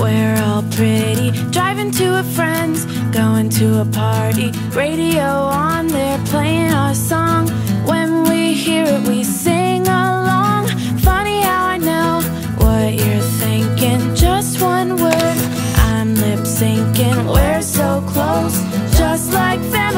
We're all pretty, driving to a friend's, going to a party. Radio on, they're playing our song. When we hear it, we sing along. Funny how I know what you're thinking. Just one word, I'm lip syncing. We're so close, just like that.